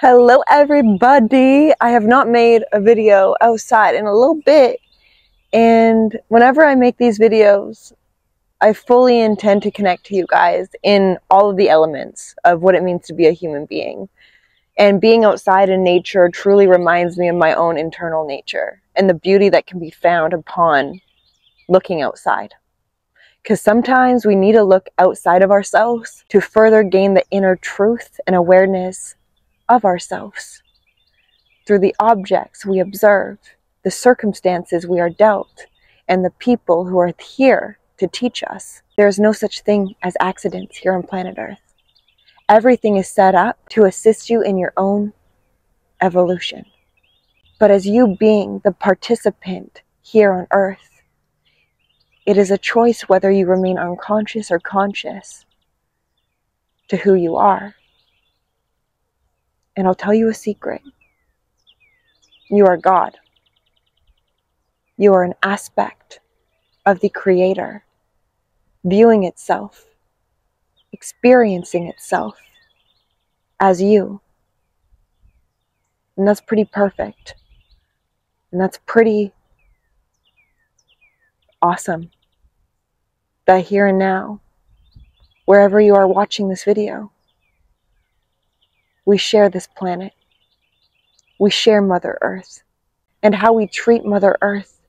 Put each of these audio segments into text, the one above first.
Hello everybody! I have not made a video outside in a little bit and whenever I make these videos I fully intend to connect to you guys in all of the elements of what it means to be a human being. And being outside in nature truly reminds me of my own internal nature and the beauty that can be found upon looking outside. Because sometimes we need to look outside of ourselves to further gain the inner truth and awareness of ourselves through the objects we observe, the circumstances we are dealt, and the people who are here to teach us. There is no such thing as accidents here on planet Earth. Everything is set up to assist you in your own evolution. But as you being the participant here on Earth, it is a choice whether you remain unconscious or conscious to who you are. And I'll tell you a secret. You are God. You are an aspect of the Creator, viewing itself, experiencing itself as you. And that's pretty perfect. And that's pretty awesome. That here and now, wherever you are watching this video, we share this planet. We share Mother Earth. And how we treat Mother Earth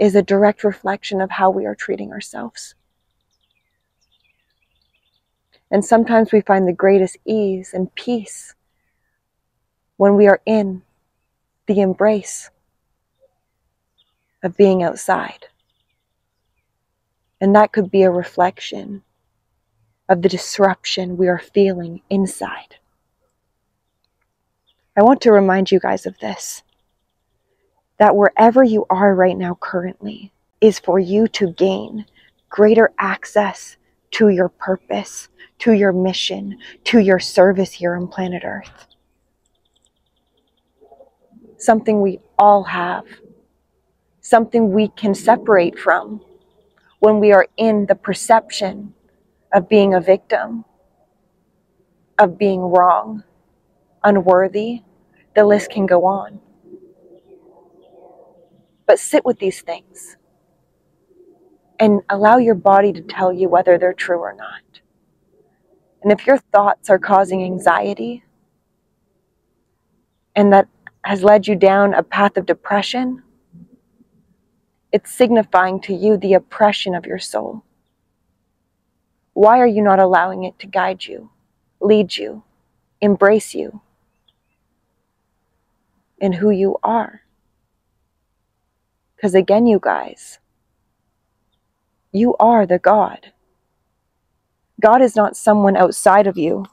is a direct reflection of how we are treating ourselves. And sometimes we find the greatest ease and peace when we are in the embrace of being outside. And that could be a reflection of the disruption we are feeling inside. I want to remind you guys of this that wherever you are right now, currently, is for you to gain greater access to your purpose, to your mission, to your service here on planet Earth. Something we all have, something we can separate from when we are in the perception of being a victim, of being wrong, unworthy, the list can go on. But sit with these things and allow your body to tell you whether they're true or not. And if your thoughts are causing anxiety and that has led you down a path of depression, it's signifying to you the oppression of your soul. Why are you not allowing it to guide you, lead you, embrace you? In who you are. Because again, you guys, you are the God. God is not someone outside of you.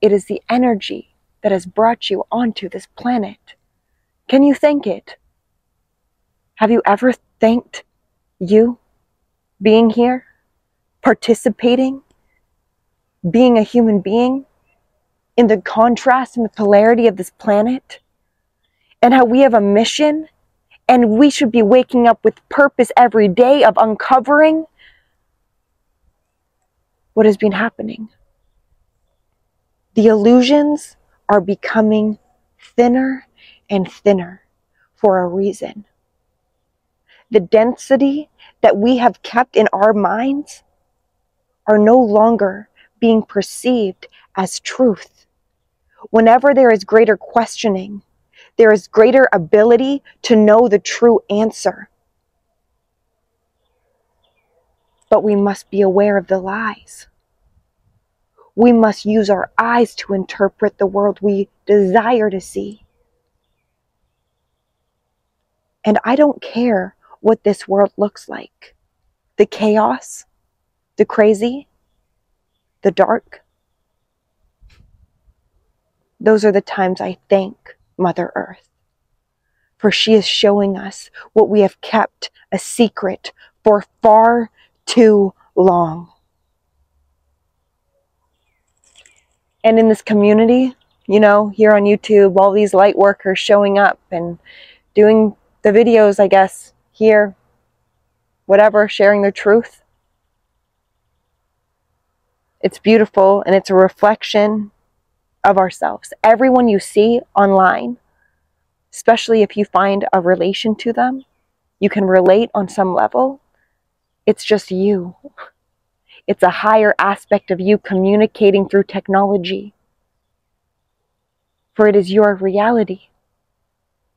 It is the energy that has brought you onto this planet. Can you thank it? Have you ever thanked you being here, participating, being a human being? In the contrast and the polarity of this planet and how we have a mission and we should be waking up with purpose every day of uncovering what has been happening. The illusions are becoming thinner and thinner for a reason. The density that we have kept in our minds are no longer being perceived as truth whenever there is greater questioning, there is greater ability to know the true answer. But we must be aware of the lies. We must use our eyes to interpret the world we desire to see. And I don't care what this world looks like the chaos, the crazy, the dark. Those are the times I thank Mother Earth. For she is showing us what we have kept a secret for far too long. And in this community, you know, here on YouTube, all these light workers showing up and doing the videos, I guess, here, whatever, sharing their truth. It's beautiful and it's a reflection of ourselves. Everyone you see online, especially if you find a relation to them, you can relate on some level. It's just you. It's a higher aspect of you communicating through technology. For it is your reality.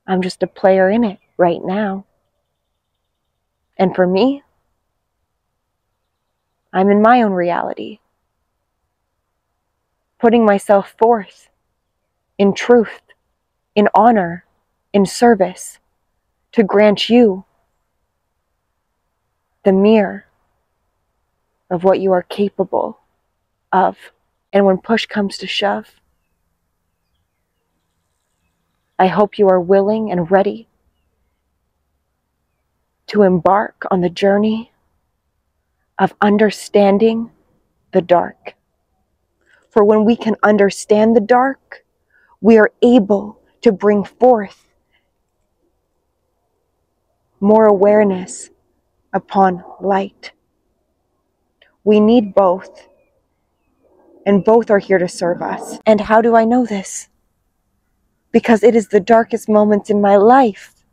I'm just a player in it right now. And for me, I'm in my own reality, putting myself forth in truth, in honor, in service to grant you the mirror of what you are capable of. And when push comes to shove, I hope you are willing and ready to embark on the journey of understanding the dark. For when we can understand the dark, we are able to bring forth more awareness upon light. We need both, and both are here to serve us. And how do I know this? Because it is the darkest moments in my life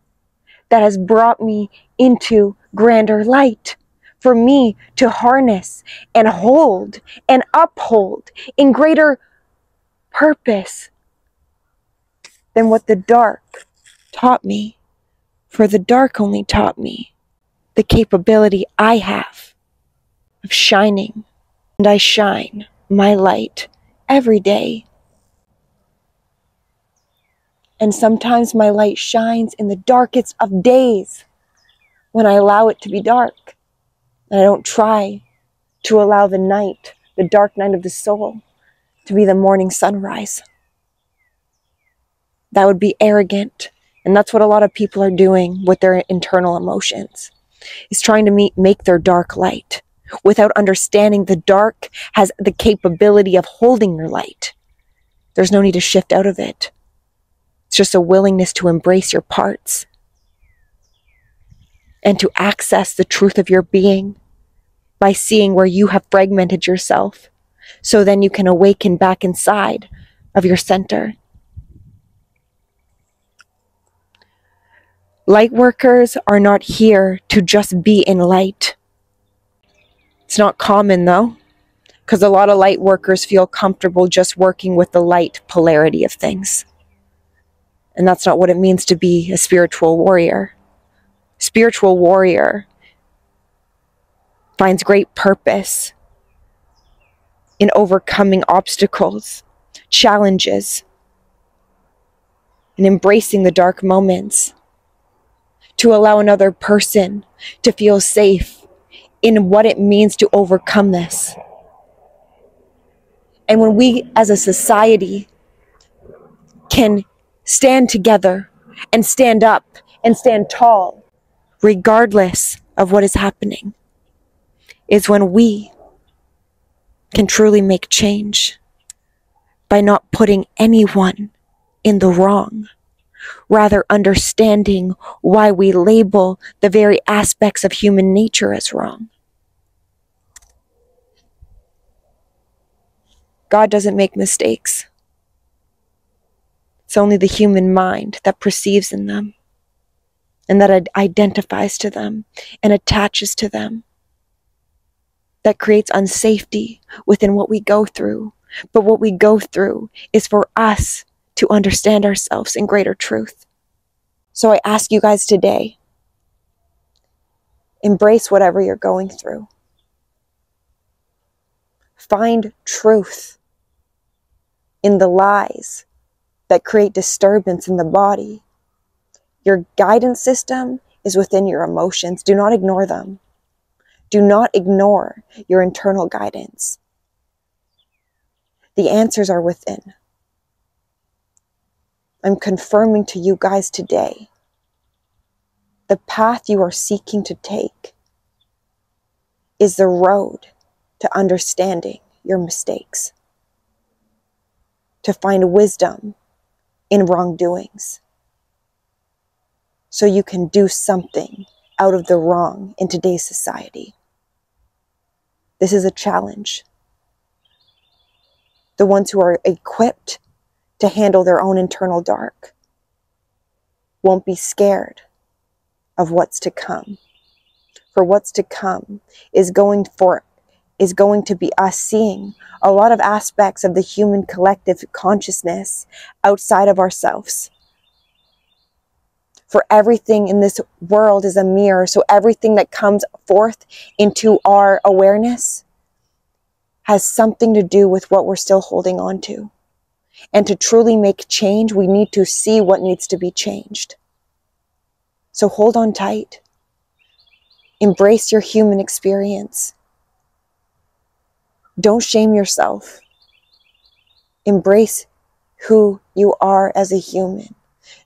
that has brought me into grander light. For me to harness and hold and uphold in greater purpose than what the dark taught me. For the dark only taught me the capability I have of shining, and I shine my light every day. And sometimes my light shines in the darkest of days when I allow it to be dark. And I don't try to allow the night, the dark night of the soul, to be the morning sunrise. That would be arrogant. And that's what a lot of people are doing with their internal emotions is trying to meet, make their dark light without understanding the dark has the capability of holding your light. There's no need to shift out of it. It's just a willingness to embrace your parts and to access the truth of your being by seeing where you have fragmented yourself. So then you can awaken back inside of your center. Light workers are not here to just be in light. It's not common though, because a lot of light workers feel comfortable just working with the light polarity of things. And that's not what it means to be a spiritual warrior. Spiritual warrior finds great purpose in overcoming obstacles, challenges, and embracing the dark moments to allow another person to feel safe in what it means to overcome this. And when we as a society can stand together and stand up and stand tall, regardless of what is happening, is when we can truly make change by not putting anyone in the wrong rather understanding why we label the very aspects of human nature as wrong. God doesn't make mistakes. It's only the human mind that perceives in them and that identifies to them and attaches to them. That creates unsafety within what we go through. But what we go through is for us to understand ourselves in greater truth. So I ask you guys today embrace whatever you're going through. Find truth in the lies that create disturbance in the body. Your guidance system is within your emotions. Do not ignore them. Do not ignore your internal guidance. The answers are within. I'm confirming to you guys today the path you are seeking to take is the road to understanding your mistakes, to find wisdom in wrongdoings, so you can do something out of the wrong in today's society. This is a challenge. the ones who are equipped to handle their own internal dark, won't be scared of what's to come. For what's to come is going for is going to be us seeing a lot of aspects of the human collective consciousness outside of ourselves. For everything in this world is a mirror, so everything that comes forth into our awareness has something to do with what we're still holding on to. And to truly make change, we need to see what needs to be changed. So hold on tight. Embrace your human experience. Don't shame yourself. Embrace who you are as a human,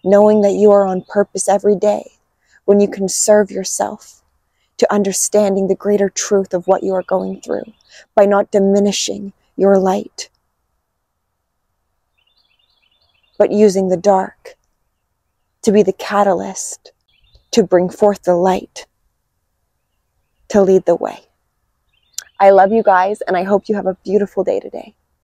knowing that you are on purpose every day when you can serve yourself to understanding the greater truth of what you are going through by not diminishing your light, but using the dark to be the catalyst to bring forth the light, to lead the way. I love you guys, and I hope you have a beautiful day today.